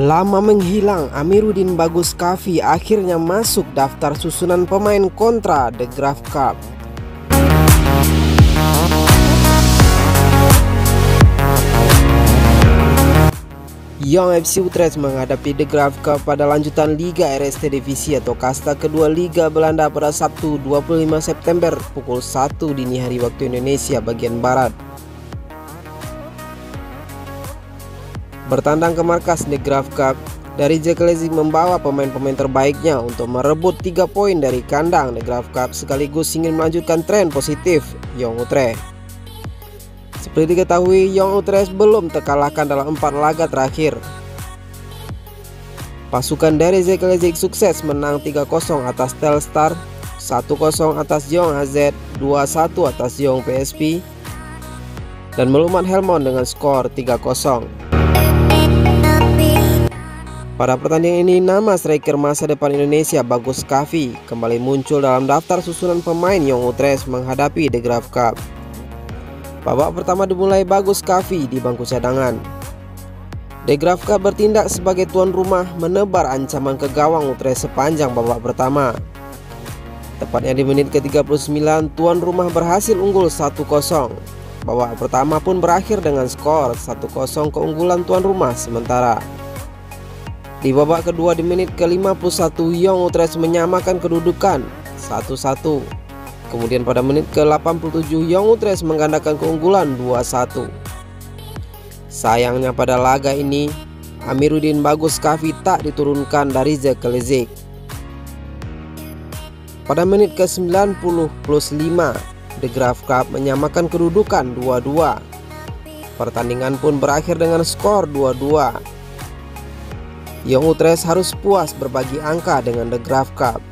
Lama menghilang, Amiruddin Bagus Kavi akhirnya masuk daftar susunan pemain kontra The Graph Cup. Young FC Utrecht menghadapi The Graph Cup pada lanjutan Liga RST Divisi atau kasta kedua Liga Belanda pada Sabtu 25 September pukul 1 dini hari waktu Indonesia bagian Barat. Bertandang ke markas The Graph Cup, dari Jekelezi membawa pemain-pemain terbaiknya untuk merebut 3 poin dari kandang The Graph Cup sekaligus ingin melanjutkan tren positif Young Utrecht. Seperti diketahui, Young Utrecht belum terkalahkan dalam empat laga terakhir. Pasukan dari Zekelezik sukses menang 3-0 atas Telstar, 1-0 atas Young AZ, 2-1 atas Young PSP, dan melumat Helmond dengan skor 3-0. Pada pertandingan ini, nama striker masa depan Indonesia Bagus Kavi kembali muncul dalam daftar susunan pemain Young Utrecht menghadapi The Graph Cup. Babak pertama dimulai bagus Kavi di bangku cadangan. Degravka bertindak sebagai tuan rumah menebar ancaman ke gawang Utrecht sepanjang babak pertama. Tepatnya di menit ke-39, tuan rumah berhasil unggul 1-0. Babak pertama pun berakhir dengan skor 1-0 keunggulan tuan rumah sementara. Di babak kedua di menit ke-51, Young Utrecht menyamakan kedudukan 1-1 Kemudian pada menit ke-87 Young Utrecht menggandakan keunggulan 2-1. Sayangnya pada laga ini Amiruddin Bagus Kavi tak diturunkan dari Zekelezik. Pada menit ke-90 plus 5 The Graph Cup menyamakan kedudukan 2-2. Pertandingan pun berakhir dengan skor 2-2. Young Utrecht harus puas berbagi angka dengan The Graph Cup.